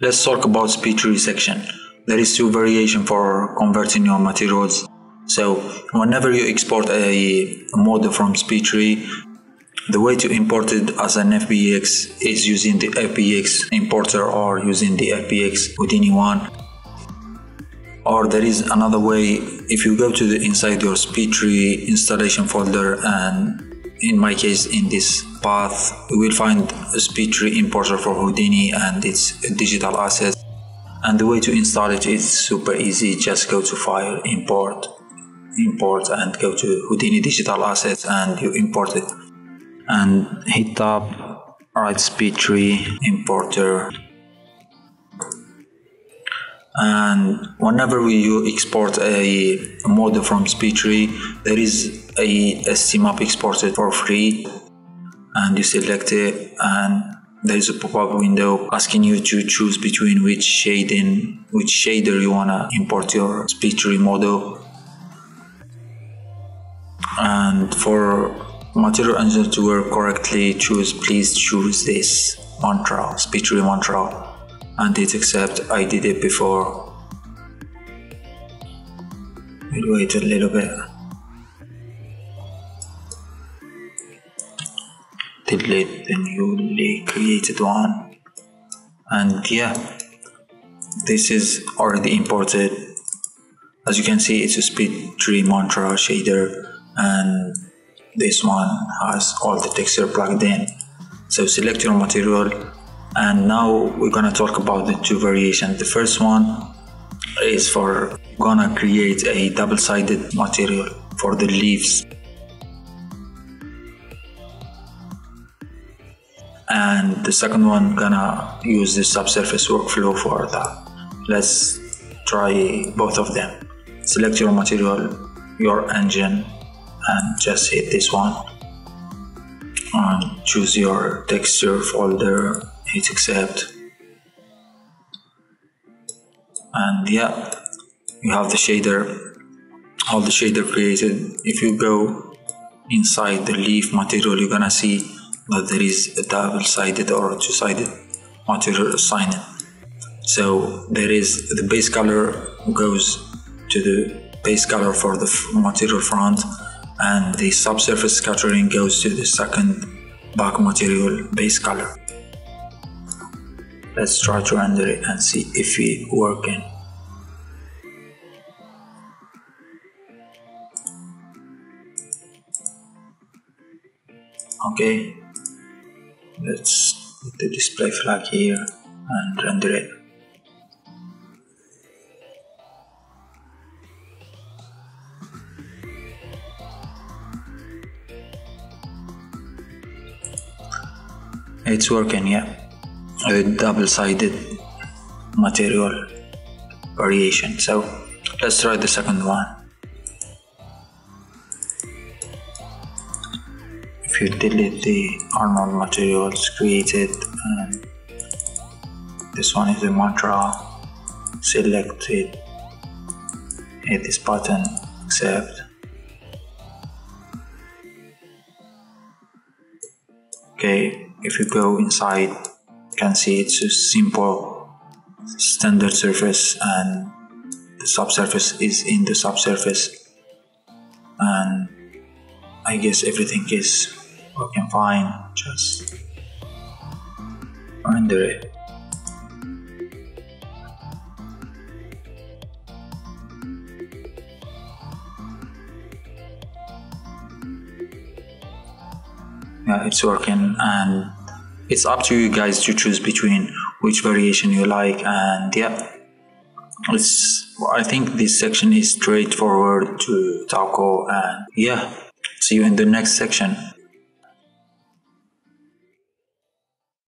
Let's talk about speed tree section. There is two variation for converting your materials. So whenever you export a model from speed tree, the way to import it as an FBX is using the FBX importer or using the FBX Houdini one. Or there is another way if you go to the inside your speed tree installation folder and in my case in this path you will find a speed tree importer for Houdini and its digital assets. And the way to install it is super easy. Just go to file import import and go to Houdini digital assets and you import it. And hit tab write speed tree importer and whenever you export a model from speed tree there is a STMap exported for free and you select it and there is a pop-up window asking you to choose between which shading which shader you wanna import your speed tree model. And for material engine to work correctly choose please choose this mantra speed tree mantra and hit accept. I did it before. We'll wait a little bit the newly created one. And yeah this is already imported. As you can see it's a speed tree mantra shader and this one has all the texture plugged in. So select your material and now we're gonna talk about the two variations. The first one is for gonna create a double-sided material for the leaves and the second one gonna use the subsurface workflow for that let's try both of them. Select your material your engine and just hit this one. And choose your texture folder hit accept. And yeah you have the shader. All the shader created. If you go inside the leaf material you're gonna see that there is a double-sided or two-sided material assigned so there is the base color goes to the base color for the material front and the subsurface scattering goes to the second back material base color. Let's try to render it and see if it working okay let's put the display flag here and render it. It's working yeah. A double-sided material variation. So let's try the second one if you delete the Arnold materials created and this one is the mantra select it hit this button accept. Okay if you go inside you can see it's a simple standard surface and the subsurface is in the subsurface. And I guess everything is working fine. Just render it yeah it's working and it's up to you guys to choose between which variation you like and yeah. It's I think this section is straightforward to tackle and yeah. See you in the next section